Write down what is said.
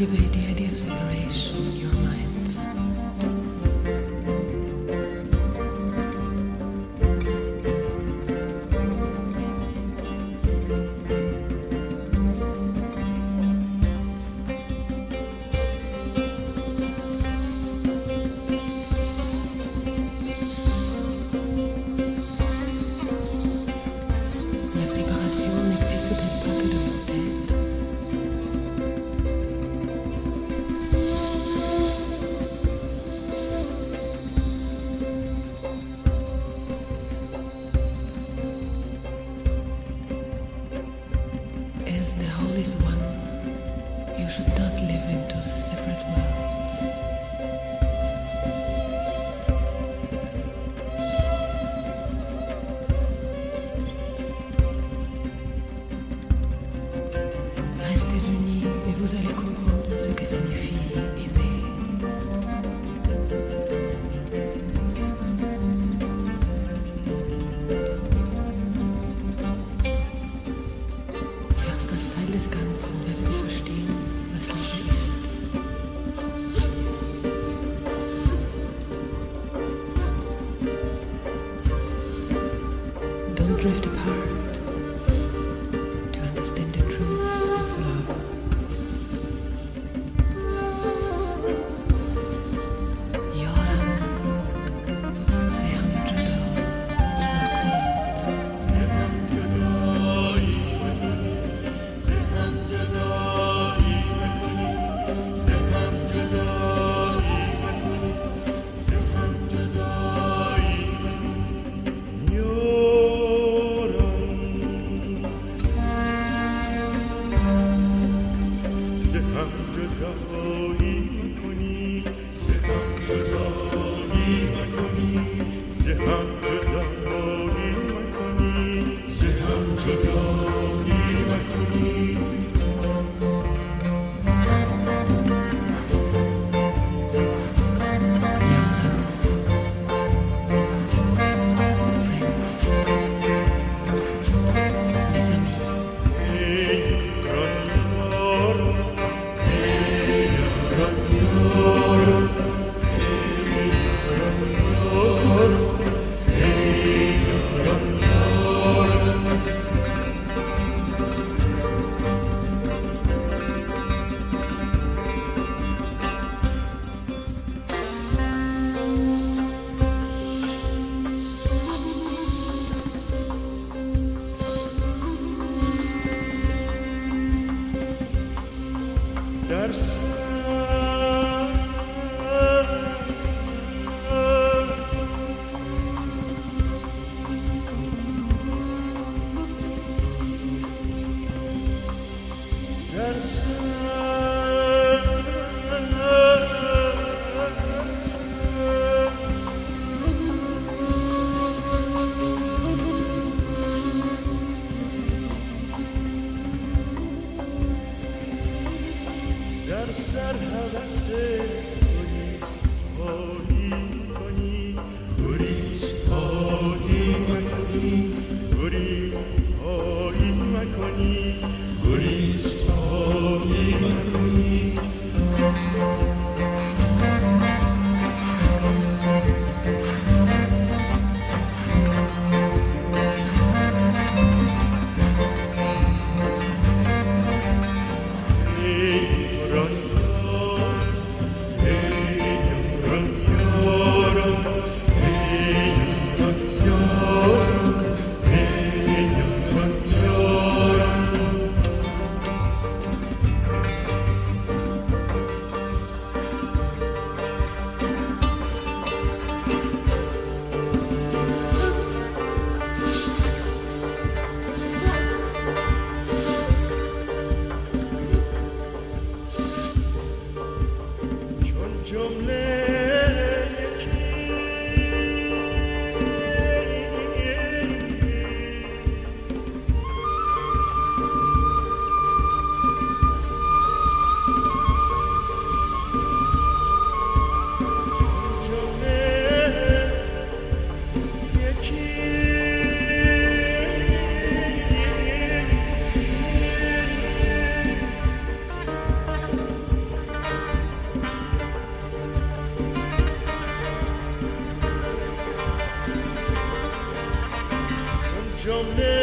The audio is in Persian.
cultivate the idea of separation. در سر حوث نیست. پلیس your name.